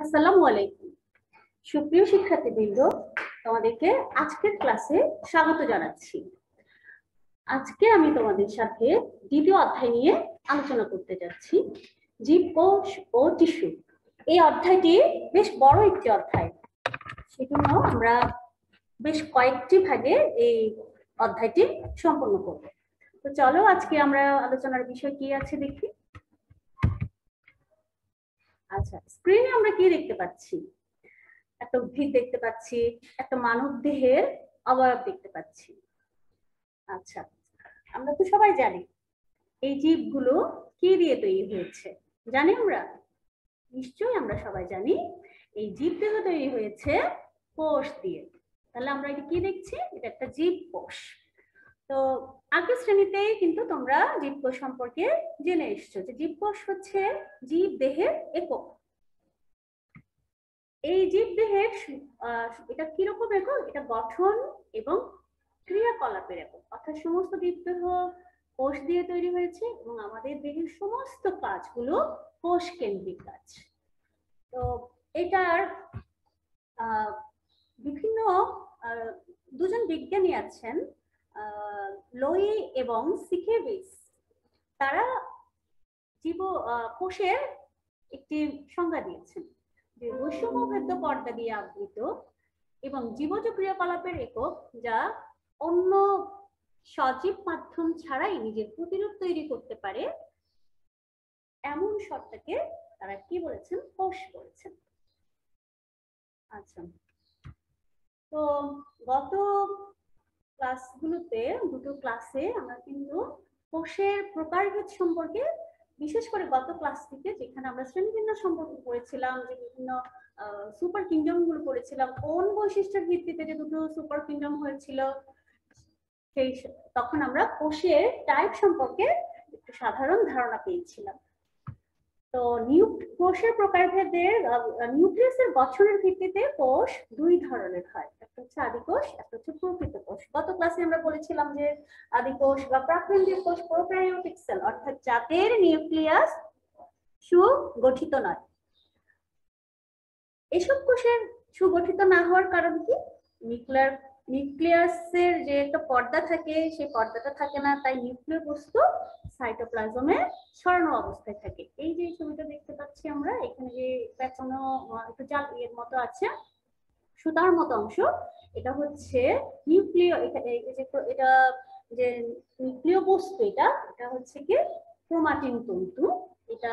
আসসালামু আলাইকুম। সুপ্রিয় শিক্ষার্থীবৃন্দ, তোমাদেরকে আজকের ক্লাসে স্বাগত জানাচ্ছি। আজকে আমি তোমাদের সাথে দ্বিতীয় অধ্যায় নিয়ে আলোচনা করতে যাচ্ছি জীবকোষ ও টিস্যু। এই অধ্যায়টি বেশ বড় একটি অধ্যায়। সেজন্য আমরা বেশ কয়েকটি ভাগে এই অধ্যায়টি সম্পন্ন করব। তো চলো আজকে আমরা আলোচনার বিষয় কি আছে দেখি। আচ্ছা স্ক্রিনে আমরা কি দেখতে পাচ্ছি? একটা উদ্ভিদ দেখতে পাচ্ছি একটা মানব দেহের অবয়ব দেখতে পাচ্ছি। আচ্ছা আমরা তো সবাই জানি, এই জীবগুলো কি দিয়ে তৈরি হয়েছে? জানি আমরা? নিশ্চয়ই আমরা সবাই জানি, এই জীব দেহ তৈরি হয়েছে কোষ দিয়ে। তাহলে আমরা এটা কি দেখছি? এটা একটা জীব কোষ। তো আগের শ্রেণীতেই কিন্তু তোমরা জীবকোষ সম্পর্কে জেনে এসছো যে জীবকোষ হচ্ছে জীব দেহের একক। এই জীব দেহের এটা কীরকম একক? এটা গঠন এবং ক্রিয়াকলাপের একক। অর্থাৎ সমস্ত জীব দেহ কোষ দিয়ে তৈরি হয়েছে এবং আমাদের দেহের সমস্ত কাজগুলো কোষ কেন্দ্রিক কাজ। তো এটার বিভিন্ন দুজন বিজ্ঞানী আছেন লোই এবং সিকেভিস। তারা জীব কোষের একটি সংজ্ঞা দিয়েছেন যে বৈষম্যভেদ্য পর্দা দিয়ে আবৃত এবং জীবজ ক্রিয়াকলাপের একক যা অন্য সজীব মাধ্যম ছাড়াই নিজের প্রতিরূপ তৈরি করতে পারে, এমন সত্তাকে তারা কি বলেছেন? কোষ বলেছেন। আচ্ছা। তো গত ক্লাসগুলোতে দুটো ক্লাসে আমরা কিন্তু কোষের প্রকারভেদ সম্পর্কে বিশেষ করে গত ক্লাস থেকে যেখানে আমরা শ্রেণীভিন্ন সম্পর্ক পড়েছিলাম, যে বিভিন্ন সুপার কিংডমগুলো পড়েছিলাম, কোন বৈশিষ্ট্যের ভিত্তিতে যে দুটো সুপার কিংডম হয়েছিল, সেই তখন আমরা কোষের টাইপ সম্পর্কে একটু সাধারণ ধারণা পেয়েছিলাম। তো কোষের প্রকারভেদের নিউক্লিয়াসের গঠনের ভিত্তিতে কোষ দুই ধরনের হয়। একটা হচ্ছে আদিকোষ, একটা হচ্ছে প্রকৃত কোষ। গত ক্লাসে আমরা বলেছিলাম যে আদিকোষ বা প্রাকৃতিক কোষ প্রোক্যারিওটিক সেল অর্থাৎ যাদের নিউক্লিয়াস সুগঠিত নয়। এসব কোষের সুগঠিত না হওয়ার কারণ কি? নিউক্লিয়ার, নিউক্লিয়াসের যে একটা পর্দা থাকে, সেই পর্দাটা থাকে না, তাই নিউক্লিয় বস্তু সাইটোপ্লাজমে ছড়ানো অবস্থায় থাকে। এই যে ছবিটা দেখতে পাচ্ছি আমরা, এখানে যে পেঁচানো একটু জাল এর মতো আছে, সুতার মতো অংশ। এটা হচ্ছে নিউক্লিয়, এটা যে নিউক্লিয় বস্তু এটা এটা হচ্ছে কি ক্রোমাটিন তন্তু। এটা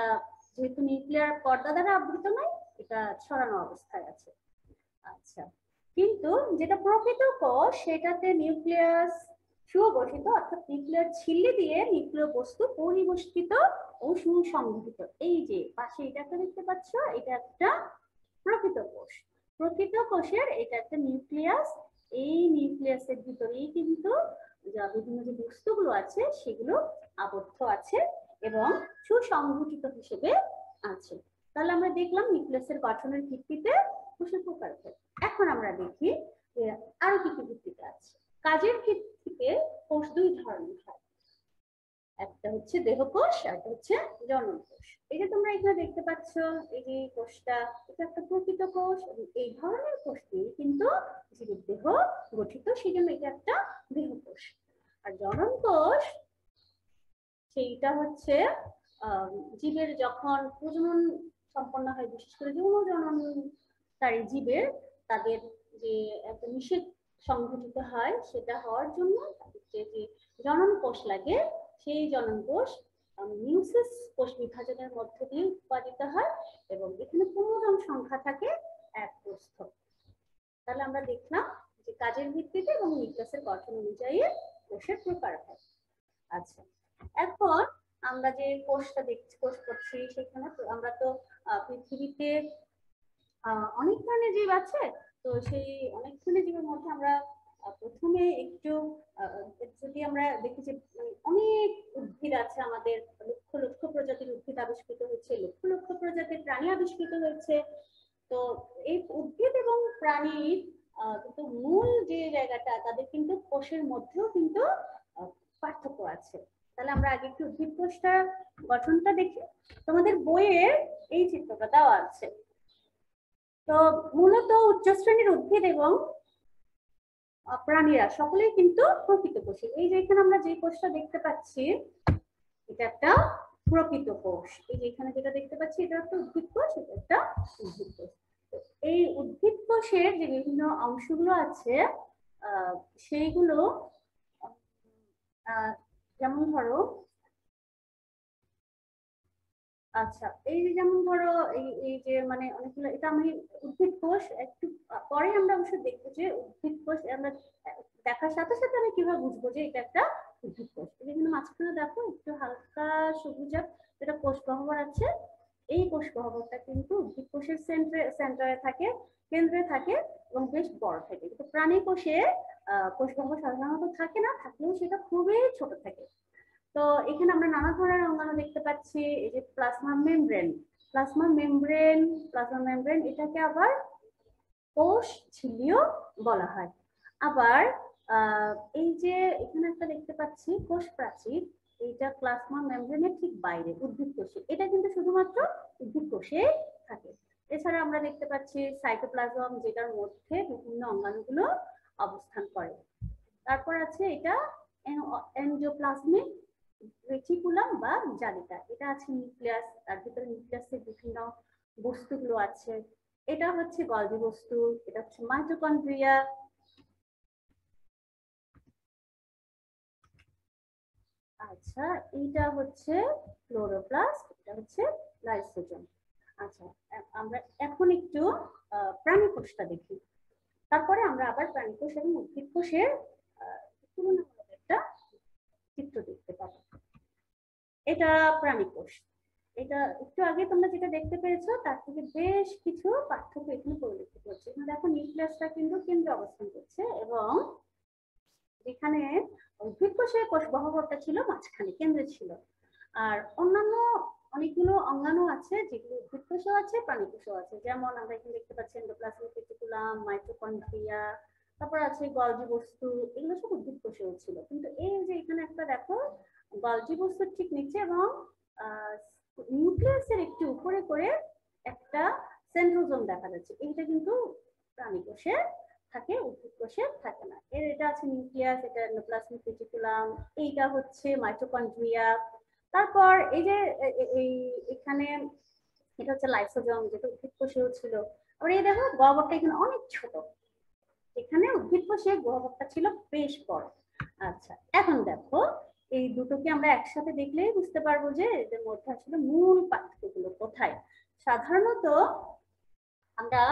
যেহেতু নিউক্লিয়ার পর্দা দ্বারা আবৃত নয়, এটা ছড়ানো অবস্থায় আছে। আচ্ছা কিন্তু যেটা প্রকৃত কোষ, সেটাতে নিউক্লিয়াস সুগঠিত অর্থাৎ নিউক্লিয়ার ছিল্লি দিয়ে নিউক্লিয় বস্তু পরিবেষ্টিত ও সুসংগঠিত। এই যে পাশে এটা একটা দেখতে পাচ্ছ, এটা একটা প্রকৃত কোষ প্রকৃত কোষের এটা একটা নিউক্লিয়াস এই নিউক্লিয়াসের ভিতরেই কিন্তু যা বিভিন্ন যে বস্তুগুলো আছে, সেগুলো আবদ্ধ আছে এবং সুসংগঠিত হিসেবে আছে। তাহলে আমরা দেখলাম নিউক্লিয়াসের গঠনের ভিত্তিতে কোষের প্রকার এখন আমরা দেখি আরও কি কি ভিত্তিতে আছে। কাজের ভিত্তিতে কোষ দুই ধরনের হয়। একটা হচ্ছে দেহকোষ একটা হচ্ছে জনন কোষ এই যে তোমরা এখানে দেখতে পাচ্ছ, এই যে কোষটা, এটা একটা প্রকৃত কোষ এই ধরনের কোষ দিয়ে কিন্তু জীবের দেহ গঠিত সেই জন্য এটা একটা দেহকোষ। আর জনন কোষ সেইটা হচ্ছে জীবের যখন প্রজনন সম্পন্ন হয়, বিশেষ করে যৌন জননকারী জীবের, তাদের যে একটা নিষেধ সংঘটিত হয়, সেটা হওয়ার জন্য যে যে জনন কোষ লাগে, সেই জনন কোষ নিউসিস কোষ বিভাজনের মধ্য দিয়ে উৎপাদিত হয় এবং এখানে ক্রোমোজোম সংখ্যা থাকে এক প্রস্থ। তাহলে আমরা দেখলাম যে কাজের ভিত্তিতে এবং নিউক্লিয়াসের গঠন অনুযায়ী কোষের প্রকার হয় আচ্ছা এখন আমরা যে কোষটা দেখছি, কোষ করছি সেখানে আমরা তো পৃথিবীতে অনেক ধরনের জীব আছে। তো সেই অনেক জীবের মধ্যে আমরা প্রথমে একটু যদি আমরা দেখি যে অনেক উদ্ভিদ আছে আমাদের, লক্ষ লক্ষ প্রজাতির উদ্ভিদ আবিষ্কৃত হয়েছে, লক্ষ লক্ষ প্রজাতির প্রাণী আবিষ্কৃত হয়েছে। তো এই উদ্ভিদ এবং প্রাণীর কিন্তু মূল যে জায়গাটা, তাদের কিন্তু কোষের মধ্যেও কিন্তু পার্থক্য আছে। তাহলে আমরা আগে একটু উদ্ভিদ কোষটা গঠনটা দেখি। তোমাদের বইয়ের এই চিত্রটা দেওয়া আছে। তো মূলত উচ্চ শ্রেণির উদ্ভিদ এবং প্রাণীরা সকলেই কিন্তু প্রকৃতপোষী এই যে এখানে আমরা যে কোষটা দেখতে পাচ্ছি, এটা একটা প্রকৃত কোষ। এই যে এখানে যেটা দেখতে পাচ্ছি, এটা একটা উদ্ভিদ কোষ, এটা একটা উদ্ভিদ কোষ। এই উদ্ভিদ কোষের যে বিভিন্ন অংশগুলো আছে সেইগুলো যেমন ধরো আচ্ছা এই যে যেমন ধরো এই এই যে মানে অনেকগুলো, এটা আমি উদ্ভিদ কোষ, একটু পরে আমরা অবশ্য দেখব যে উদ্ভিদ কোষ, আমরা দেখার সাথে সাথে আমি কীভাবে বুঝব যে এটা একটা উদ্ভিদ কোষ? যে এখানে মাঝখানে দেখো, একটু হালকা সবুজাক যেটা কোষ গহ্বর আছে, এই কোষ গহ্বরটা কিন্তু উদ্ভিদ কোষের সেন্টারে সেন্টারে থাকে, কেন্দ্রে থাকে এবং বেশ বড় থাকে। কিন্তু প্রাণী কোষে কোষ গহ্বর সাধারণত থাকে না, থাকলেও সেটা খুবই ছোট থাকে। তো এখানে আমরা নানা ধরনের অঙ্গাণু দেখতে পাচ্ছি, এই যে plasma membrane. Plasma membrane plasma membrane, এটাকে আবার কোষ ঝিল্লিও বলা হয়। আবার এই যে এখানে একটা দেখতে পাচ্ছি, কোষ প্রাচীর, এইটা প্লাজমা মেমব্রেনের ঠিক বাইরে, উদ্ভিদ কোষে। এটা কিন্তু শুধুমাত্র উদ্ভিদ কোষে থাকে। এছাড়া আমরা দেখতে পাচ্ছি সাইটোপ্লাজম, যেটার মধ্যে বিভিন্ন অঙ্গাণুগুলো অবস্থান করে। তারপর আছে এটা এনজিওপ্লাজমিক রেটিকুলাম বা জালিকা এটা আছে নিউক্লিয়াস, তার ভিতরে নিউক্লিয়াসের বিভিন্ন বস্তুগুলো আছে। এটা হচ্ছে গলজি বস্তু, এটা হচ্ছে মাইটোকন্ড্রিয়া। আচ্ছা এইটা হচ্ছে ক্লোরোপ্লাস্ট, এটা হচ্ছে লাইসোজোম আচ্ছা আমরা এখন একটু প্রাণী কোষটা দেখি। তারপরে আমরা আবার প্রাণী কোষ এবং উদ্ভিদ কোষের আহ, তুলনামূলক একটা চিত্র দেখতে পাবো এটা প্রাণী কোষ এটা একটু আগে তোমরা যেটা দেখতে পেরেছ তার থেকে বেশ কিছু পার্থক্য এখানে পরিলক্ষিত হচ্ছে এখানে দেখো, নিউক্লিয়াসটা কিন্তু কেন্দ্রে অবস্থান করছে এবং যেখানে কোষের কোষ গহ্বরটা ছিল, মাঝখানে কেন্দ্রে ছিল। আর অন্যান্য অনেকগুলো অঙ্গাণু আছে, যেগুলো উদ্ভিদ কোষও আছে প্রাণী কোষও আছে। যেমন আমরা এখানে দেখতে পাচ্ছি এন্ডোপ্লাজমিক রেটিকুলাম মাইটোকন্ড্রিয়া তারপর আছে গলজি বস্তু, এগুলো সব উদ্ভিদ কোষেও ছিল। কিন্তু এই যে এখানে একটা দেখো গলজি বস্তুর ঠিক নিচে এবং নিউক্লিয়াসের একটু উপরে করে একটা সেন্ট্রোজোম দেখা যাচ্ছে। এইটা কিন্তু প্রাণী কোষে থাকে, উদ্ভিদ কোষে থাকে না। এর এটা আছে নিউক্লিয়াস, এটা এন্ডোপ্লাজমিক রেটিকুলাম এইটা হচ্ছে মাইটোকন্ড্রিয়া তারপর এই যে এই, এখানে এটা হচ্ছে লাইসোজোম যেটা উদ্ভিদ কোষেও ছিল। আবার এই দেখো, গহ্বরটা এখানে অনেক ছোট। এখানে উদ্ভিদ কোষে গহ্বরটা ছিল বেশ বড়। আচ্ছা এখন দেখো এই দুটোকে আমরা একসাথে দেখলেই বুঝতে পারব যে এদের মধ্যে আসলে মূল পার্থক্যগুলো কোথায়। সাধারণত আমরা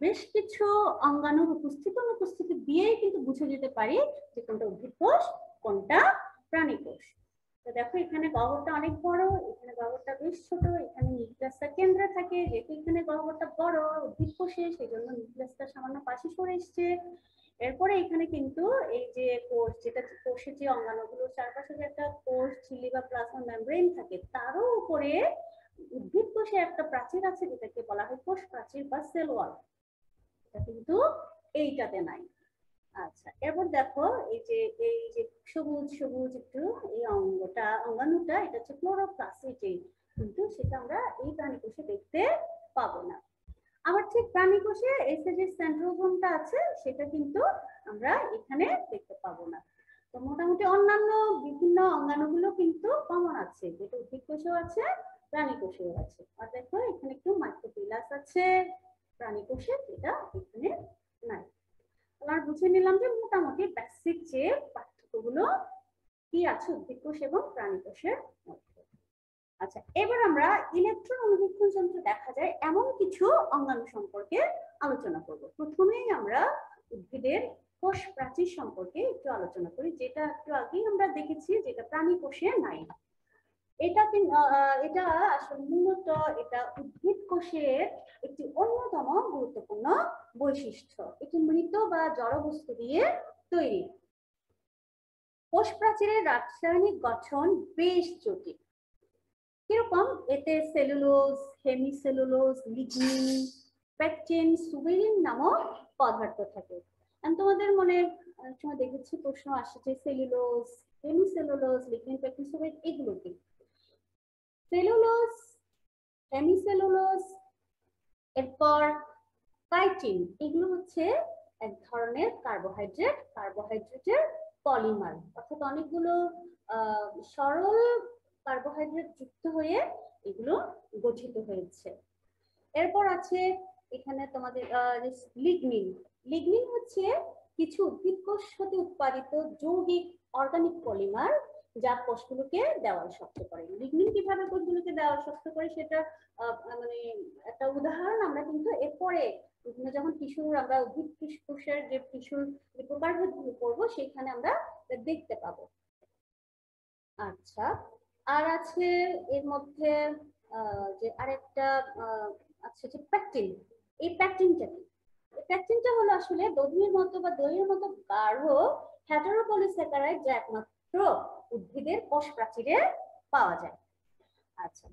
বেশ কিছু অঙ্গাণুর উপস্থিত অনুপস্থিতি দিয়েই কিন্তু বুঝে যেতে পারি যে কোনটা উদ্ভিদ কোষ, কোনটা প্রাণী কোষ। তো দেখো, এখানে গহ্বরটা অনেক বড়, এখানে গহ্বরটা বেশ ছোট, এখানে নিউক্লিয়াসটা কেন্দ্রে থাকে, যেহেতু এখানে গহ্বরটা বড় উদ্ভিদ কোষে সেই জন্য নিউক্লিয়াসটা সামান্য পাশে সরে এসছে। এরপরে এখানে কিন্তু এই যে কোষ, যেটা কোষের যে অঙ্গাণুগুলোর চারপাশে যে একটা কোষ ঝিল্লি বা প্লাজমা মেমব্রেন থাকে, তারও উপরে উদ্ভিদ কোষে একটা প্রাচীর আছে, যেটাকে বলা হয় কোষ প্রাচীর বা সেল ওয়াল। এটা কিন্তু এইটাতে নাই। আচ্ছা এরপর দেখো এই যে এই যে সবুজ সবুজ একটু এই অঙ্গটা, অঙ্গাণুটা, এটা হচ্ছে ক্লোরোপ্লাস্ট কিন্তু সেটা আমরা এই প্রাণী কোষে দেখতে পাবো না। আবার ঠিক প্রাণী কোষে এসে যে সেন্ট্রোজোমটা আছে, সেটা কিন্তু আমরা এখানে দেখতে পাবো না। তো মোটামুটি অন্যান্য বিভিন্ন অঙ্গাণুগুলো কিন্তু কমন আছে। যেটা উদ্ভিদ কোষেও আছে, প্রাণী কোষেও আছে। আর দেখো, এখানে একটু মাইক্রোপিলাস আছে, প্রাণী কোষে যেটা এখানে নাই। আমরা বুঝে নিলাম যে মোটামুটি বেসিক যে পার্থক্যগুলো কি আছে উদ্ভিদ কোষ এবং প্রাণী কোষের মধ্যে। আচ্ছা এবার আমরা ইলেকট্রন অনুবীক্ষণ যন্ত্র দেখা যায় এমন কিছু অঙ্গাণু সম্পর্কে আলোচনা করব। প্রথমেই আমরা উদ্ভিদের কোষ প্রাচীর সম্পর্কে একটু আলোচনা করি, যেটা একটু আগেই আমরা দেখেছি যেটা প্রাণী কোষে নাই। এটা এটা আসলে মূলত এটা উদ্ভিদ কোষের একটি অন্যতম গুরুত্বপূর্ণ বৈশিষ্ট্য। এটি মৃত বা জড় বস্তু দিয়ে তৈরি। কোষ প্রাচীরের রাসায়নিক গঠন বেশ জটিল। কীরকম? এতে cellulose hemicellulose lignin pectin suberin নামক পদার্থ থাকে। তোমাদের মনে সময় দেখেছি প্রশ্ন আসে যে cellulose hemicellulose lignin pectin suberin এগুলো কি? সেলুলোজ হেমিসেলুলোজ এরপর কাইটিন এগুলো হচ্ছে এক ধরনের কার্বোহাইড্রেট কার্বোহাইড্রেটের পলিমার অর্থাৎ অনেকগুলো সরল কার্বোহাইড্রেট যুক্ত হয়ে এগুলো গঠিত হয়েছে। এরপর আছে এখানে তোমাদের লিগনিন লিগনিন হচ্ছে কিছু উদ্ভিদ কোষ হতে উৎপাদিত যৌগিক অর্গানিক পলিমার যা কোষগুলোকে দেওয়াল শক্ত করে। লিগনিন কীভাবে কোষগুলোকে দেওয়াল শক্ত করে সেটা মানে একটা উদাহরণ আমরা কিন্তু এরপরে যখন টিস্যুর আমরা উদ্ভিদ কোষের যে টিস্যুর যে প্রকারভেদ করব, সেখানে আমরা দেখতে পাবো। আচ্ছা আর আছে এর মধ্যে যে আরেকটা আচ্ছা যে প্যাকটিন এই প্যাকটিনটা কি? প্যাকটিনটা হলো আসলে দধির মতো বা দইয়ের মতো গাঢ় হ্যাটারোপলিস্যাকারাইড যা একমাত্র উদ্ভিদের কোষ প্রাচীরে পাওয়া যায়। আচ্ছা।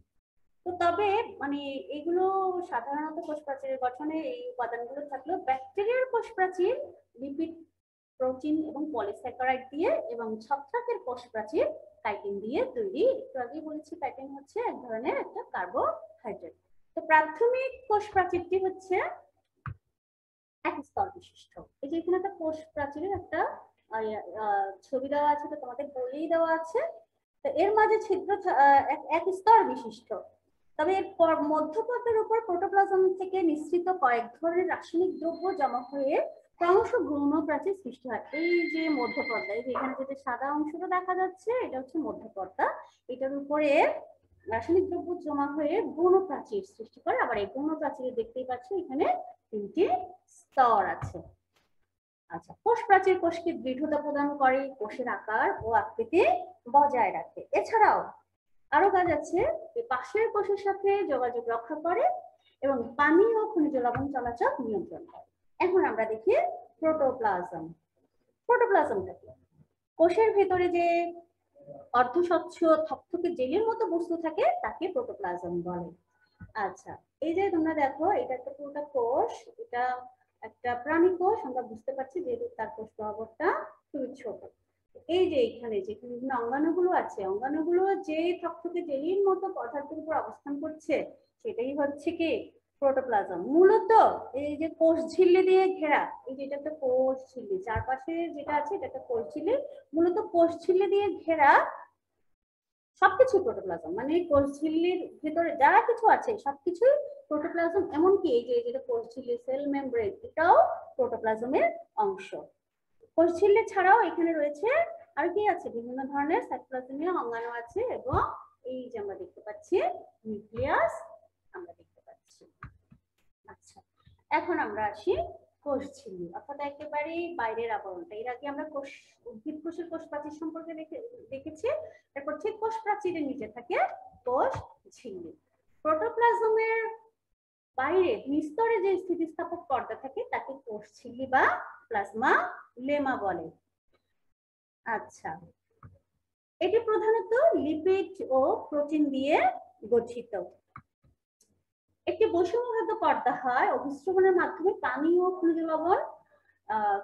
তো তবে মানে এগুলো সাধারণত কোষ প্রাচীরের গঠনে এই উপাদানগুলো থাকলেও ব্যাকটেরিয়ার কোষ প্রাচীর লিপিড প্রোটিন এবং পলিস্যাকারাইড দিয়ে এবং ছত্রাকের কোষ প্রাচীর কাইটিন দিয়ে তৈরি। একটু আগেই বলেছি কাইটিন হচ্ছে এক ধরনের একটা কার্বোহাইড্রেট তো প্রাথমিক কোষ প্রাচীরটি হচ্ছে এক স্তর বিশিষ্ট। এই যে এখানে একটা কোষ প্রাচীরের একটা ছবি দেওয়া আছে, তো তোমাদের বলেই দেওয়া আছে। তো এর মাঝে ছিদ্র এক স্তর বিশিষ্ট। তবে এর মধ্যপথের উপর প্রোটোপ্লাজম থেকে নিঃসৃত কয়েক ধরনের রাসায়নিক দ্রব্য জমা হয়ে ক্রমশ গৌণ প্রাচীর সৃষ্টি হয়। এই যে মধ্যপর্দা, এই যে এখানে যেটা সাদা অংশটা দেখা যাচ্ছে, এটা হচ্ছে মধ্যপর্দা। এটার উপরে রাসায়নিক দ্রব্য জমা হয়ে গৌণ প্রাচীর সৃষ্টি করে। আবার এই গৌণ প্রাচীরে দেখতেই পাচ্ছ, এখানে তিনটি স্তর আছে। আচ্ছা কোষ প্রাচীর কোষকে দৃঢ়তা প্রদান করে, কোষের আকার ও আকৃতি বজায় রাখে। এছাড়াও আরও কাজ আছে পাশের কোষের সাথে যোগাযোগ রক্ষা করে এবং পানি ও খনিজ লবণ চলাচল নিয়ন্ত্রণ করে। এখন আমরা দেখি প্রোটোপ্লাজম প্রোটোপ্লাজমটা কি? কোষের ভেতরে যে অর্ধস্বচ্ছ থকথকে জেলের মতো বস্তু থাকে, তাকে প্রোটোপ্লাজম বলে। আচ্ছা এই যে তোমরা দেখো, এটা একটা পুরোটা কোষ, এটা একটা প্রাণী কোষ, আমরা বুঝতে পারছি যেহেতু তার কোষ গহ্বরটা খুবই ছোট। এই যে এখানে যে বিভিন্ন অঙ্গাণুগুলো আছে, অঙ্গাণুগুলো যে থকথকে জেলির মতো পদার্থের উপর অবস্থান করছে, সেটাই হচ্ছে কি? প্রোটোপ্লাজম মূলত এই যে কোষ ঝিল্লি দিয়ে ঘেরা, এই যে এটা একটা কোষ ঝিল্লি, চারপাশে যেটা আছে এটা একটা কোষ ঝিল্লি, মূলত কোষ ঝিল্লি দিয়ে ঘেরা সবকিছু প্রোটোপ্লাজম মানে কোষ ঝিল্লির ভিতরে যা কিছু আছে, সবকিছুই প্রোটোপ্লাজম এমনকি এই যে যেটা কোষ ঝিল্লি সেল মেমব্রেন এটাও প্রোটোপ্লাজমের অংশ। কোষ ঝিল্লি ছাড়াও এখানে রয়েছে আর কি আছে? বিভিন্ন ধরনের সাইটোপ্লাজমীয় অঙ্গাণু আছে এবং এই যে আমরা দেখতে পাচ্ছি নিউক্লিয়াস আমরা আচ্ছা এখন আমরা আসি কোষ ঝিল্লি অর্থাৎ একেবারে বাইরের আবরণটা। এর আগে আমরা কোষ উদ্ভিদ কোষের কোষ প্রাচীর সম্পর্কে দেখেছি। তারপর ঠিক কোষ প্রাচীরের নিচে থাকে কোষ ঝিল্লি। প্রোটোপ্লাজমের বাইরে, নিস্তরে যে স্থিতিস্থাপক পর্দা থাকে, তাকে কোষ ঝিল্লি বা প্লাজমা লেমা বলে। আচ্ছা এটি প্রধানত লিপিড ও প্রোটিন দিয়ে গঠিত। একটি বৈষম্যঘাত পর্দা হয় অভিশ্রবণের মাধ্যমে পানি ও খনিজ লবণ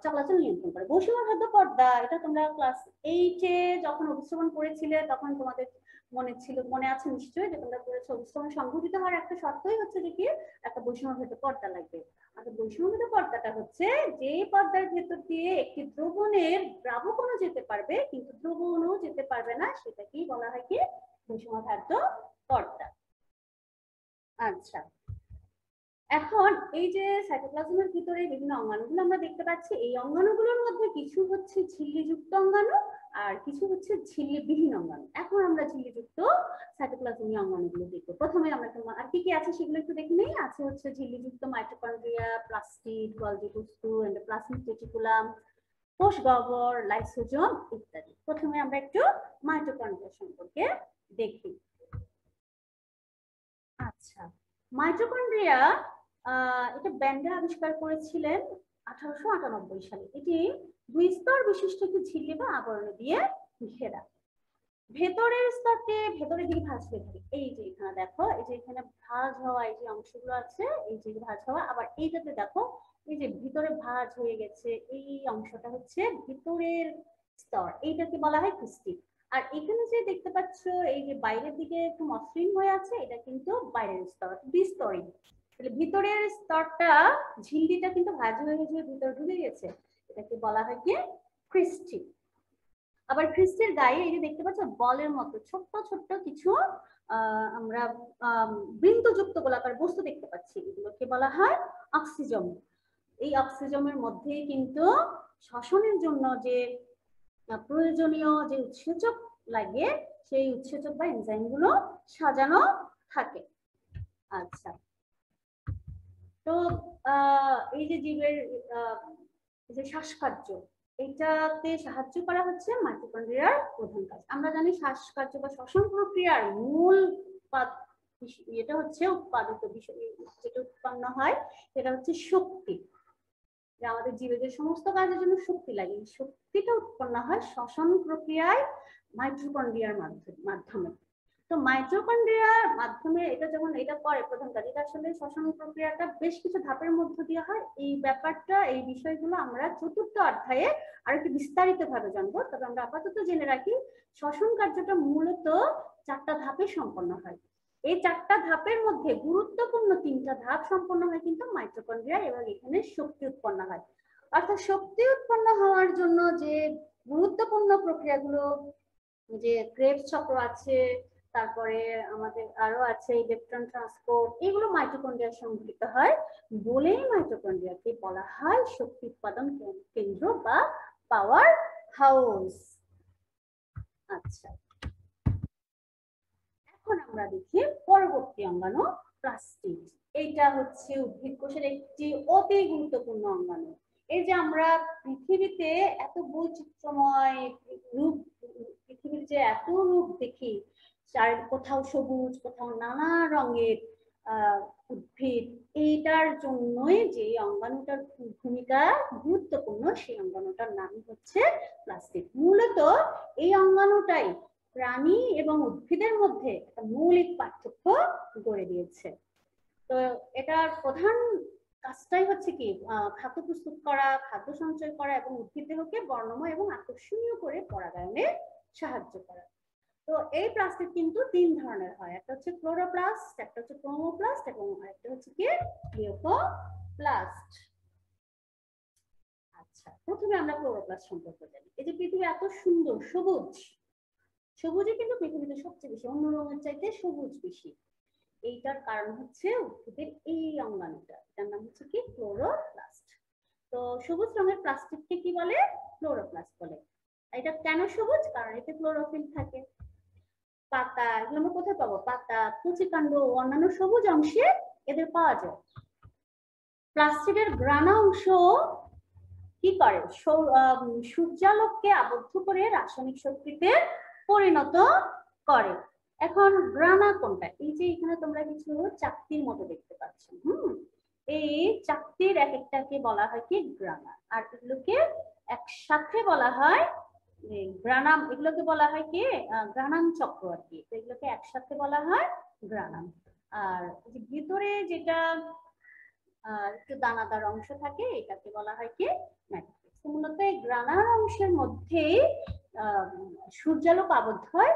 চলাচল নিয়ন্ত্রণ করে। বৈষম্যঘাত পর্দা এটা তোমরা ক্লাস এইটে যখন অভিশ্রবণ করেছিলে, তখন তোমাদের মনে ছিল, মনে আছে নিশ্চয়ই যে তোমরা করেছ। অভিশ্রবণ সংঘটিত হওয়ার একটা শর্তই হচ্ছে যে কি? একটা বৈষম্যঘাত পর্দা লাগবে। আর বৈষম্যঘাত পর্দাটা হচ্ছে যে পর্দার ভেতর দিয়ে একটি দ্রবণের দ্রাবকণও যেতে পারবে, কিন্তু দ্রবণও যেতে পারবে না, সেটাকেই বলা হয় কি? বৈষম্যঘাত পর্দা আচ্ছা। এখন এই যে সাইটোপ্লাজমের ভিতরে বিভিন্ন অঙ্গাণুগুলো আমরা দেখতে পাচ্ছি, এই অঙ্গাণুগুলোর মধ্যে কিছু হচ্ছে ঝিল্লিযুক্ত অঙ্গাণু আর কিছু হচ্ছে ঝিল্লিবিহীন অঙ্গাণু। এখন আমরা ঝিল্লিযুক্ত সাইটোপ্লাজমীয় অঙ্গাণুগুলো দেখব। প্রথমে আমরা আর কি কি আছে সেগুলো একটু দেখে নেই? আছে হচ্ছে ঝিল্লিযুক্ত মাইটোকন্ড্রিয়া প্লাস্টিড গলজি বস্তু এন্ডোপ্লাজমিক রেটিকুলাম কোষ গহ্বর লাইসোজোম ইত্যাদি। প্রথমে আমরা একটু মাইটোকন্ড্রিয়া সম্পর্কে দেখি আচ্ছা। মাইটোকন্ড্রিয়া এটা ব্যান্ডা আবিষ্কার করেছিলেন আঠারোশো আটানব্বই সালে। এটি দুই স্তর বিশিষ্ট একটি ঝিল্লি বা আবরণ দিয়ে ঘেরা। ভেতরের স্তরকে ভেতরে দিকে ভাঁজ হয়ে থাকে এই যে এখানে দেখো, এই যে এখানে ভাঁজ হওয়া এই যে অংশগুলো আছে, এই যে ভাঁজ হওয়া, আবার এইটাতে দেখো, এই যে ভিতরে ভাঁজ হয়ে গেছে, এই অংশটা হচ্ছে ভিতরের স্তর। এইটাকে বলা হয় ক্রিস্টিক। আর এখানে যে দেখতে পাচ্ছ এই যে বাইরের দিকে একটু মসৃণ হয়ে আছে এটা কিন্তু বাইরের স্তর দ্বিস্তরী তাহলে ভিতরের স্তরটা ঝিল্লিটা কিন্তু ভাজি হয়ে গিয়ে ভিতরে ঢুকে গেছে। এটাকে বলা হয় কি? ক্রিস্টি। আবার ক্রিস্টির গায়ে এই যে দেখতে পাচ্ছ বলের মতো ছোট্ট ছোট্ট কিছু আমরা আম, বৃন্তযুক্ত গোলাকার বস্তু দেখতে পাচ্ছি। এগুলোকে বলা হয় অক্সিজম। এই অক্সিজমের মধ্যে কিন্তু শ্বসনের জন্য যে প্রয়োজনীয় যে উৎসেচক লাগে, সেই উৎসেচক বা এনজাইমগুলো সাজানো থাকে। আচ্ছা। তো এই যে জীবের যে শ্বাসকার্য, এটাতে সাহায্য করা হচ্ছে মাইটোকন্ড্রিয়ার প্রধান কাজ। আমরা জানি শ্বাসকার্য বা শ্বসন প্রক্রিয়ার মূল এটা হচ্ছে উৎপাদিত বিষয়, যেটা উৎপন্ন হয়, সেটা হচ্ছে শক্তি। যে আমাদের যে সমস্ত কাজের জন্য শক্তি লাগে, এই শক্তিটা উৎপন্ন হয় শ্বসন প্রক্রিয়ায় মাইটোকন্ড্রিয়ার মাধ্যমে তো মাইটোকন্ড্রিয়ার মাধ্যমে এটা যখন এটা করে প্রধান কাজ, এটা আসলে শ্বসন প্রক্রিয়াটা বেশ কিছু ধাপের মধ্য দিয়ে হয়। এই ব্যাপারটা, এই বিষয়গুলো আমরা চতুর্থ অধ্যায়ে আর একটু বিস্তারিত ভাবে জানব। তবে আমরা আপাতত জেনে রাখি, শ্বসন কার্যটা মূলত চারটা ধাপে সম্পন্ন হয়। এই চারটা ধাপের মধ্যে গুরুত্বপূর্ণ তিনটা ধাপ সম্পন্ন হয় কিন্তু মাইটোকন্ড্রিয়া এবং এখানে শক্তি উৎপন্ন হয়। অর্থাৎ শক্তি উৎপন্ন হওয়ার জন্য যে গুরুত্বপূর্ণ প্রক্রিয়াগুলো, যে ক্রেবস চক্র আছে, তারপরে আমাদের আরও আছে ইলেকট্রন ট্রান্সপোর্ট, এগুলো মাইটোকন্ড্রিয়া সংঘটিত হয়। বলেই মাইটোকন্ড্রিয়াকে বলা হয় শক্তি উৎপাদন কেন্দ্র বা পাওয়ার হাউস আচ্ছা। এখন আমরা দেখি পরবর্তী অঙ্গাণু প্লাস্টিক। এইটা হচ্ছে উদ্ভিদ কোষের একটি অতি গুরুত্বপূর্ণ অঙ্গাণু। এই যে আমরা পৃথিবীতে এত বৈচিত্র্যময় রূপ, পৃথিবীর যে এত রূপ দেখি, চার কোথাও সবুজ, কোথাও নানা রঙের উদ্ভিদ, এইটার জন্যই যে অঙ্গাণুটার ভূমিকা গুরুত্বপূর্ণ, সেই অঙ্গাণুটার নাম হচ্ছে প্লাস্টিক। মূলত এই অঙ্গাণুটাই প্রাণী এবং উদ্ভিদের মধ্যে একটা মৌলিক পার্থক্য গড়ে দিয়েছে। তো এটার প্রধান কাজটাই হচ্ছে কি খাদ্য প্রস্তুত করা, খাদ্য সঞ্চয় করা এবং উদ্ভিদ দেহকে বর্ণময় এবং আকর্ষণীয় করে পরাগায়নে সাহায্য করা। তো এই প্লাস্টিক কিন্তু তিন ধরনের হয়, একটা হচ্ছে ক্লোরোপ্লাস্ট, একটা হচ্ছে ক্রোমোপ্লাস্ট এবং আরেকটা হচ্ছে কি লিওকোপ্লাস্ট আচ্ছা প্রথমে আমরা ক্লোরোপ্লাস্ট সম্পর্কে জানি। এই যে পৃথিবী এত সুন্দর, সবুজ সবুজে কিন্তু পৃথিবীতে সবচেয়ে বেশি, অন্য রঙের চাইতে সবুজ বেশি। এইটার কারণ হচ্ছে উদ্ভিদের এই অঙ্গাণুটা এটার নাম হচ্ছে কি? ক্লোরোপ্লাস্ট। তো সবুজ রঙের প্লাস্টিককে কি বলে? ক্লোরোপ্লাস্ট বলে। এটা কেন সবুজ? কারণ এতে ক্লোরোফিল থাকে। পাতা, এগুলো আমরা কোথায় পাবো? পাতা কুচি কাণ্ড অন্যান্য সবুজ অংশে এদের পাওয়া যায়। প্লাস্টিকের গ্রানা অংশ কি করে? সূর্যালোককে আবদ্ধ করে রাসায়নিক শক্তিতে পরিণত করে। এখন গ্রানা কোনটা? এই যে এখানে তোমরা কিছু চাকতির মতো দেখতে পাচ্ছ, হুম? এই চাকতির এক একটাকে বলা হয় কি? গ্রানা। আর এগুলোকে একসাথে বলা হয় গ্রানাম। এগুলোকে বলা হয় কি? গ্রানাম চক্র আর কি। তো এগুলোকে একসাথে বলা হয় গ্রানাম। আর ভিতরে যেটা একটু দানাদার অংশ থাকে, এটাকে বলা হয় কি? ম্যাট্রিক্স। মূলত গ্রানার অংশের মধ্যেই সূর্যালোক আবদ্ধ হয়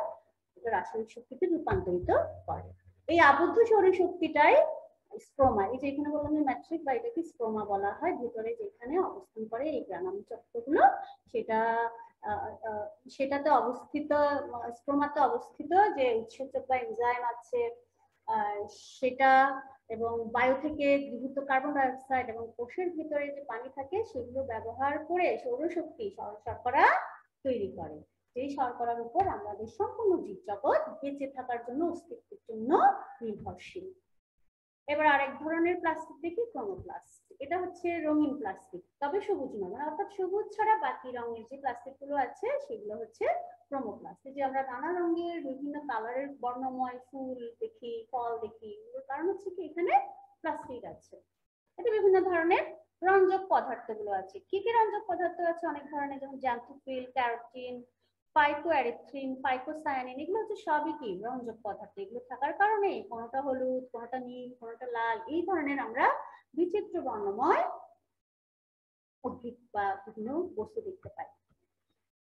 রাসায়নিক শক্তিতে রূপান্তরিত করে। এই আবদ্ধ সৌর শক্তিটাই স্প্রোমা, এই যে এখানে বললাম ম্যাট্রিক বা এটাকে স্প্রোমা বলা হয়, ভিতরে যেখানে অবস্থান করে এই গ্রানাম চক্রগুলো, সেটা সেটাতে অবস্থিত, স্প্রোমাতে অবস্থিত যে উৎসেচক বা এনজাইম আছে সেটা এবং বায়ু থেকে গৃহীত কার্বন ডাই অক্সাইড এবং কোষের ভিতরে যে পানি থাকে, সেগুলো ব্যবহার করে সৌরশক্তি সৌর শর্করা তৈরি করে। যেই শর্করার উপর আমাদের সম্পূর্ণ জীবজগৎ বেঁচে থাকার জন্য অস্তিত্বের জন্য নির্ভরশীল। এবার আরেক ধরনের প্লাস্টিক দেখি ক্রোমোপ্লাস্ট এটা হচ্ছে রঙিন প্লাস্টিক তবে সবুজ নয়। মানে অর্থাৎ সবুজ ছাড়া বাকি রঙের যে প্লাস্টিকগুলো আছে, সেগুলো হচ্ছে ক্রোমোপ্লাস্ট যে আমরা নানা রঙের বিভিন্ন কালারের বর্ণময় ফুল দেখি, ফল দেখি কারণ হচ্ছে কি, এখানে প্লাস্টিক আছে। এতে বিভিন্ন ধরনের রঞ্জক পদার্থগুলো আছে। কি কি রঞ্জক পদার্থ আছে? অনেক ধরনের, যেমন জ্যান্থোফিল ক্যারোটিন পাইকোঅ্যারিথ্রিন পাইকোসায়ানিন এগুলো হচ্ছে সবই কি? রঞ্জক পদার্থ। এগুলো থাকার কারণে কোনোটা হলুদ, কোনোটা নীল, কোনোটা লাল, এই ধরনের আমরা বিচিত্র বর্ণময় উদ্ভিদ বা বিভিন্ন বস্তু দেখতে পাই।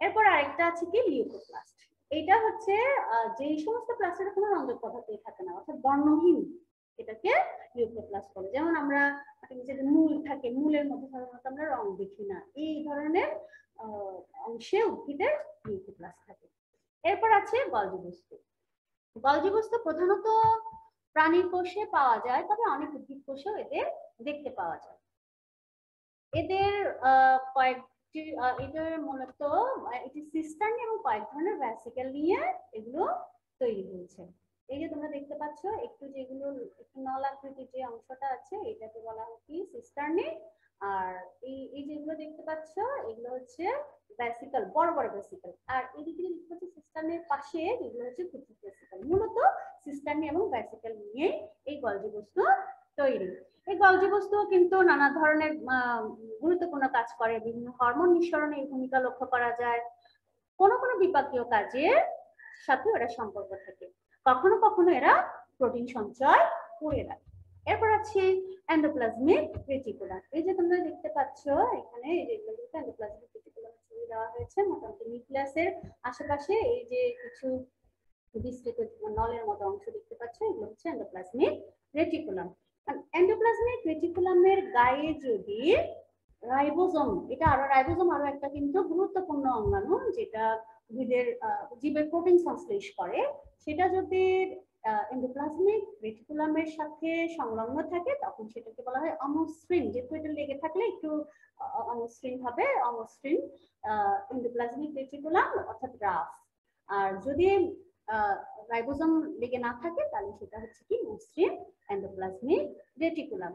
এরপর আরেকটা আছে কি? লিউকোপ্লাস্ট এটা হচ্ছে যেই সমস্ত প্লাস্টিকের কোনো রঞ্জক পদার্থই থাকে না, অর্থাৎ বর্ণহীন এটাকে ইউক্লোপ্লাস্ট বলে। যেমন আমরা মূল থাকে, মূলের মধ্যে সাধারণত আমরা রং দেখি না। এই ধরনের অংশে উদ্ভিদের ইউক্লোপ্লাস্ট থাকে। এরপর আছে গলজি বস্তু গলজি বস্তু প্রধানত প্রাণীর কোষে পাওয়া যায়, তবে অনেক উদ্ভিদ কোষেও এদের দেখতে পাওয়া যায়। এদের কয়েকটি এদের মূলত এটি সিস্টার্ন এবং কয়েক ধরনের ভ্যাসিক্যাল নিয়ে এগুলো তৈরি হয়েছে। এই যে তোমরা দেখতে পাচ্ছ, একটু যেগুলো, একটু নলাকৃতির যে অংশটা আছে, এটাকে বলা হয় কি? সিস্টার্নি আর এই এই যেগুলো দেখতে পাচ্ছ, এগুলো হচ্ছে ভ্যাসিক্যাল বড় বড় ভ্যাসিক্যাল আর এদিকে দেখতে পাচ্ছ সিস্টার্নের পাশে এগুলো হচ্ছে ক্ষুদ্র ভ্যাসিক্যাল মূলত সিস্টার্নি এবং ভ্যাসিক্যাল নিয়ে এই গলজি বস্তু তৈরি। এই গলজি বস্তু কিন্তু নানা ধরনের গুরুত্বপূর্ণ কাজ করে। বিভিন্ন হরমোন নিঃসরণে এই ভূমিকা লক্ষ্য করা যায়। কোনো কোনো বিপাকীয় কাজের সাথে ওরা সম্পর্ক থাকে। কখনো কখনো এরা প্রোটিন সঞ্চয় করে রাখে। এরপর আছে এন্ডোপ্লাজমিক রেটিকুলাম এই যে তোমরা দেখতে পাচ্ছ, এখানে এই যে এন্ডোপ্লাজমিক রেটিকুলাম ছবি দেওয়া হয়েছে। মোটামুটি নিউক্লিয়াসের আশেপাশে এই যে কিছু বিস্তৃত নলের মতো অংশ দেখতে পাচ্ছ, এগুলো হচ্ছে এন্ডোপ্লাজমিক রেটিকুলাম এন্ডোপ্লাজমিক রেটিকুলামের গায়ে যদি রাইবোজোম, এটা আরও রাইবোজোম আরও একটা কিন্তু গুরুত্বপূর্ণ অঙ্গাণু, যেটা উদ্ভিদের জীবের প্রোটিন সংশ্লেষ করে, সেটা যদি এন্ডোপ্লাজমিক রেটিকুলামের সাথে সংলগ্ন থাকে, তখন সেটাকে বলা হয় অমসৃণ যেহেতু এটা লেগে থাকলে একটু অমসৃণ হবে অমসৃণ এন্ডোপ্লাজমিক রেটিকুলাম অর্থাৎ রাফ আর যদি রাইবোজম লেগে না থাকে, তাহলে সেটা হচ্ছে কি মসৃণ এন্ডোপ্লাজমিক রেটিকুলাম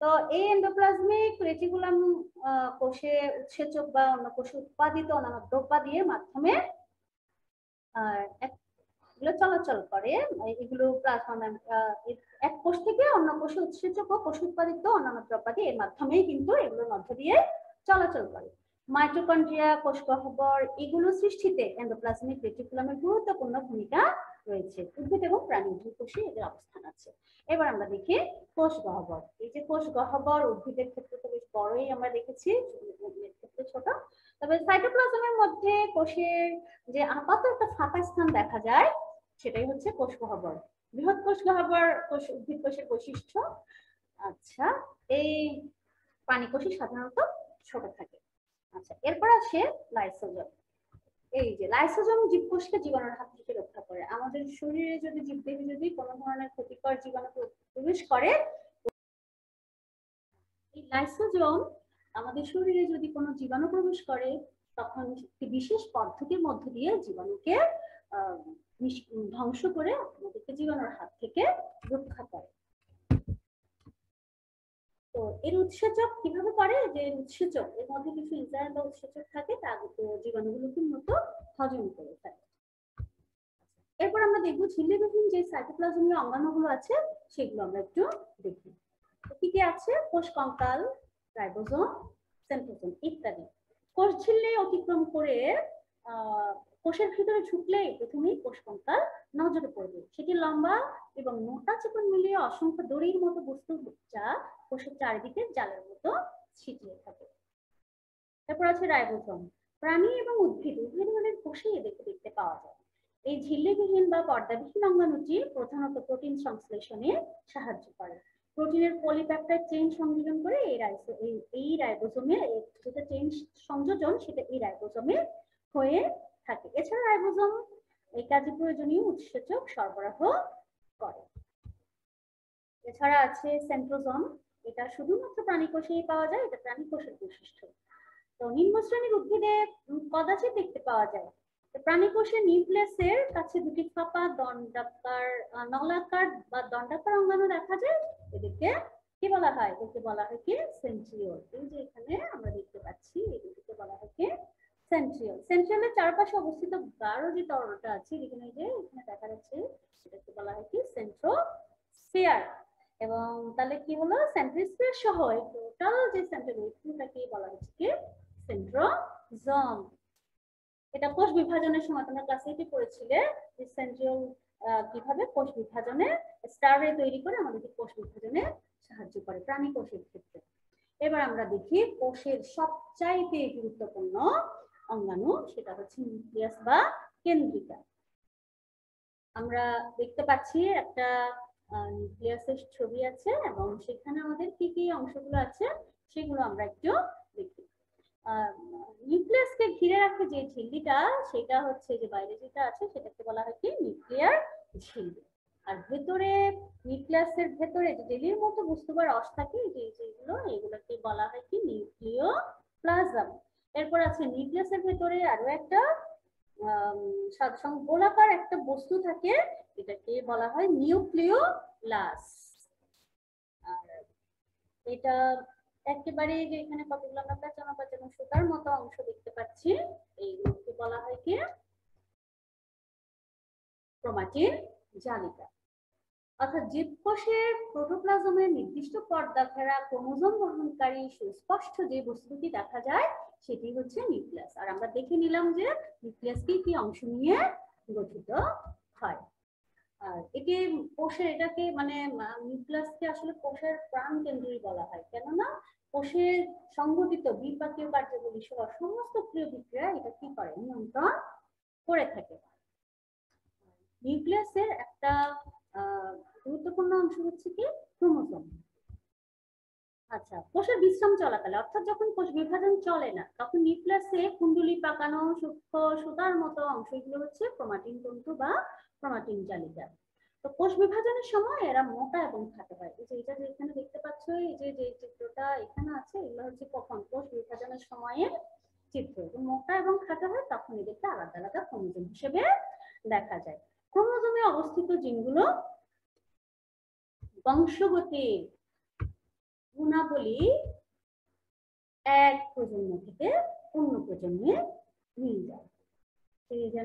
তো এই এন্ডোপ্লাজমিক রেটিকুলাম কোষে উৎসেচক বা অন্য কোষে উৎপাদিত অন্যান্য দ্রব্যাদির মাধ্যমে এগুলো চলাচল করে। এগুলো প্লাজমা এক কোষ থেকে অন্য কোষে উৎসেচক ও কোষ উৎপাদিত অন্যান্য দ্রব্যাদি এর মাধ্যমেই কিন্তু এগুলোর মধ্য দিয়ে চলাচল করে। মাইটোকন্ড্রিয়া কোষ গহ্বর এগুলো সৃষ্টিতে এন্ডোপ্লাজমিক রেটিকুলামের গুরুত্বপূর্ণ ভূমিকা রয়েছে। উদ্ভিদ এবং প্রাণী উভয় কোষে এদের অবস্থান আছে। এবার আমরা দেখি কোষ গহ্বর। এই যে কোষ গহ্বর উদ্ভিদের ক্ষেত্রে তো বেশ বড়ই আমরা দেখেছি ক্ষেত্রে ছোট। তবে সাইটোপ্লাজমের মধ্যে কোষের যে আপাত একটা ফাঁকা স্থান দেখা যায়, সেটাই হচ্ছে কোষ গহ্বর। বৃহৎ কোষ গহ্বর, কোষ, উদ্ভিদ কোষের বৈশিষ্ট্য। আচ্ছা এই প্রাণী কোষে সাধারণত ছোট থাকে। আচ্ছা এরপর আসে লাইসোজোম। এই যে লাইসোজোম জীবকোষকে জীবাণুর হাত থেকে রক্ষা করে। আমাদের শরীরে যদি জীবদেহে যদি কোনো ধরনের ক্ষতিকর জীবাণু প্রবেশ করে, এই লাইসোজোম আমাদের শরীরে যদি কোনো জীবাণু প্রবেশ করে, তখন একটি বিশেষ পদ্ধতির মধ্য দিয়ে জীবাণুকে ধ্বংস করে আমাদেরকে জীবাণুর হাত থেকে রক্ষা করে। তো এর উৎসেচক কীভাবে করে? যে উৎসেচক এর মধ্যে কিছু এনজাইম বা উৎসেচক থাকে তা জীবাণুগুলোকে মূলত হজম করে থাকে এরপর আমরা দেখব ঝিল্লিবিহীন যে সাইটোপ্লাজমীয় অঙ্গাণুগুলো আছে সেগুলো আমরা একটু দেখি। কি কি আছে? কোষ কঙ্কাল রাইবোজোম সেন্ট্রোজোম ইত্যাদি। কোষ ঝিল্লি অতিক্রম করে আহ, কোষের ভিতরে ঢুকলেই প্রথমেই কোষ কঙ্কাল নজরে পড়বে। সেটি লম্বা এবং মোটা চিকন মিলিয়ে অসংখ্য দড়ির মতো বস্তু যা কোষের চারিদিকে জালের মতো ছিটিয়ে থাকে। তারপর আছে রাইবোজোম। প্রাণী এবং উদ্ভিদ, উভয় ধরনের কোষে এদেরকে দেখতে পাওয়া যায়। এই ঝিল্লিবিহীন বা পর্দাবিহীন অঙ্গাণুটি প্রধানত প্রোটিন সংশ্লেষণে সাহায্য করে। প্রোটিনের পলিপ্যাপটাইড চেইন সংযোজন করে এই রাইসো এই এই যেটা চেইন সংযোজন, সেটা এই রাইবোজোমে হয়ে থাকে। এছাড়া রাইবোজোম এই কাজে প্রয়োজনীয় উৎসেচক সরবরাহ করে। এছাড়া আছে সেন্ট্রোজোম, এটা শুধুমাত্র প্রাণী কোষেই পাওয়া যায়, এটা প্রাণী কোষের বৈশিষ্ট্য। তো নিম্ন শ্রেণির উদ্ভিদে কদাচিৎ দেখতে পাওয়া যায়। প্রাণী কোষের নিউক্লিয়াসের কাছে দুটি ফাঁপা, দণ্ডাকার নলাকার বা দণ্ডাকার অঙ্গাণু দেখা যায়। এদেরকে কি বলা হয়? এদেরকে বলা হয় কি? সেন্ট্রিওল। এই যে এখানে আমরা দেখতে পাচ্ছি, এদেরকে বলা হয় কি? সেন্ট্রিওল সেন্ট্রিওলের চারপাশে অবস্থিত গাঢ় যে তরলটা আছে এখানে যে, এখানে দেখা যাচ্ছে, সেটাকে বলা হয় কি? সেন্ট্রোস্ফিয়ার এবং তাহলে কি হলো? সেন্ট্রোস্ফিয়ার সহ টোটাল যে সেন্ট্রিওল এটাকে বলা হচ্ছে কি? সেন্ট্রোজোম এটা কোষ বিভাজনের সময়, তোমরা ক্লাস এইটে পড়েছিলে, যে সেন্ট্রিওল কীভাবে কোষ বিভাজনে স্টারে তৈরি করে আমাদেরকে কোষ বিভাজনে সাহায্য করে, প্রাণী কোষের ক্ষেত্রে। এবার আমরা দেখি কোষের সবচাইতে গুরুত্বপূর্ণ অঙ্গাণু, সেটা হচ্ছে নিউক্লিয়াস বা কেন্দ্রিকা। আমরা দেখতে পাচ্ছি একটা নিউক্লিয়াসের ছবি আছে এবং সেখানে আমাদের কি কি অংশগুলো আছে সেগুলো আমরা একটু দেখি। নিউক্লিয়াসকে ঘিরে রাখে যে ঝিল্লিটা, সেটা হচ্ছে যে বাইরে যেটা আছে সেটাকে বলা হয় কি? নিউক্লিয়ার ঝিল্লি। আর ভেতরে, নিউক্লিয়াসের ভেতরে যে জেলির মতো বস্তু বা রস থাকে, যে যেগুলো এগুলোকে বলা হয় কি? নিউক্লিয় প্লাজম এরপর আছে নিউক্লিয়াসের ভেতরে আরও একটা আহ গোলাকার একটা বস্তু থাকে, এটাকে বলা হয় নিউক্লিওলাস। আর এটা একেবারে যে এখানে কতগুলো আমরা পেঁচানো পেঁচানো সুতার মতো অংশ দেখতে পাচ্ছি এইগুলোকে বলা হয় কি? ক্রোমাটিন জালিকা। অর্থাৎ জীবকোষের প্রোটোপ্লাজমের নির্দিষ্ট পর্দা ঘেরা ক্রোমোজোম বহনকারী সুস্পষ্ট যে বস্তুটি দেখা যায়, সেটি হচ্ছে নিউক্লিয়াস। আর আমরা দেখে নিলাম যে নিউক্লিয়াস কি কি অংশ নিয়ে গঠিত হয়। আর এটি কোষের, এটাকে মানে নিউক্লিয়াসকে আসলে কোষের প্রাণ কেন্দ্রই বলা হয়। কেননা কোষের সংগঠিত বিপাকীয় কার্যাবলী সহ সমস্ত ক্রিয় বিক্রিয়া এটা কি করে? নিয়ন্ত্রণ করে থাকে। নিউক্লিয়াসের একটা গুরুত্বপূর্ণ অংশ হচ্ছে কি? ক্রোমোজোম। আচ্ছা কোষের বিশ্রাম চলাকালে, অর্থাৎ যখন কোষ বিভাজন চলে না, তখন নিউক্লিয়াসে কুণ্ডলি পাকানো, সূক্ষ্ম সুতার মতো অংশ এগুলো হচ্ছে ক্রোমাটিন তন্তু বা ক্রোমাটিন জালিকা। তো কোষ বিভাজনের সময় এরা মোটা এবং খাটো হয়। এই যে এটা যে এখানে দেখতে পাচ্ছ, এই যে যে চিত্রটা এখানে আছে, এগুলো হচ্ছে কখন? কোষ বিভাজনের সময়ের চিত্র। মোটা এবং খাটো হয়, তখন এদেরকে আলাদা আলাদা ক্রোমোজোম হিসেবে দেখা যায়। ক্রোমোজোমে অবস্থিত জিনগুলো বংশগতির গুণাবলী এক প্রজন্ম থেকে অন্য প্রজন্মে নিয়ে যায়।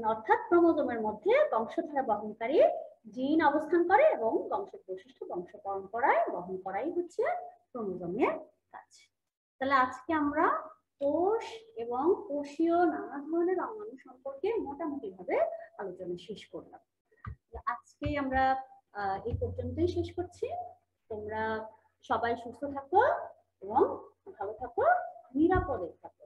অর্থাৎ ক্রোমোজোমের মধ্যে বংশধারা বহনকারী জিন অবস্থান করে এবং বংশের বৈশিষ্ট্য বংশ পরম্পরায় বহন করাই হচ্ছে ক্রোমোজোমের কাজ। তাহলে আজকে আমরা কোষ এবং কোষীয় নানা ধরনের অঙ্গাণু সম্পর্কে মোটামুটি ভাবে আলোচনা শেষ করলাম। আজকে আমরা এই পর্যন্তই শেষ করছি। তোমরা সবাই সুস্থ থাকো এবং ভালো থাকো নিরাপদে থাকো।